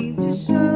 to show.